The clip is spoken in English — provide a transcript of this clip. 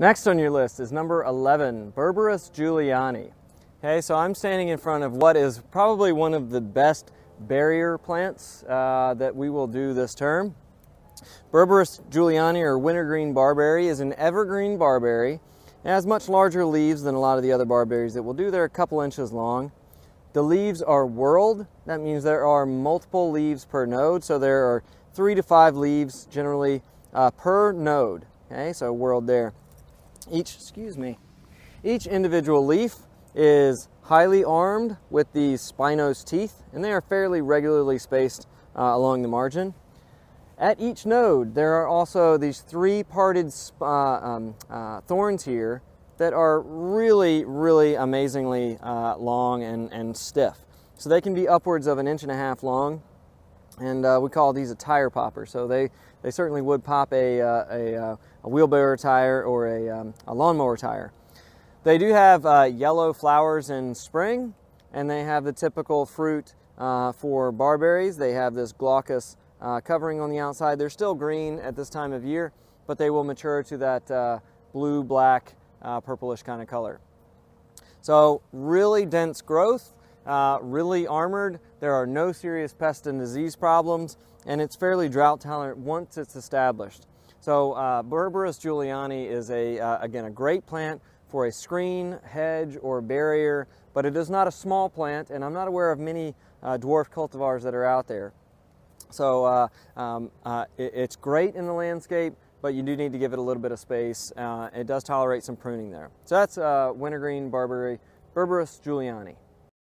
Next on your list is number 11, Berberis julianae. Okay, so I'm standing in front of what is probably one of the best barrier plants uh, that we will do this term. Berberis julianae or wintergreen barberry is an evergreen barberry. It has much larger leaves than a lot of the other barberries that we'll do. They're a couple inches long. The leaves are whorled. That means there are multiple leaves per node. So there are three to five leaves generally uh, per node. Okay, so whorled there. Each, excuse me, each individual leaf is highly armed with these spinose teeth, and they are fairly regularly spaced uh, along the margin. At each node, there are also these three-parted uh, um, uh, thorns here that are really, really amazingly uh, long and, and stiff. So they can be upwards of an inch and a half long, and uh, we call these a tire popper. So they, they certainly would pop a, uh, a, uh, a, wheelbarrow tire or a, um, a lawnmower tire. They do have uh, yellow flowers in spring, and they have the typical fruit uh, for barberries. They have this glaucous uh, covering on the outside. They're still green at this time of year, but they will mature to that blue, black, purplish kind of color. So really dense growth, uh, really armored. There are no serious pest and disease problems, and it's fairly drought tolerant once it's established. So uh, Berberis julianae is a, uh, again, a great plant for a screen, hedge, or barrier, but it is not a small plant, and I'm not aware of many uh, dwarf cultivars that are out there. So uh, um, uh, it, it's great in the landscape, but you do need to give it a little bit of space. Uh, it does tolerate some pruning there. So that's wintergreen barberry, Berberis julianae.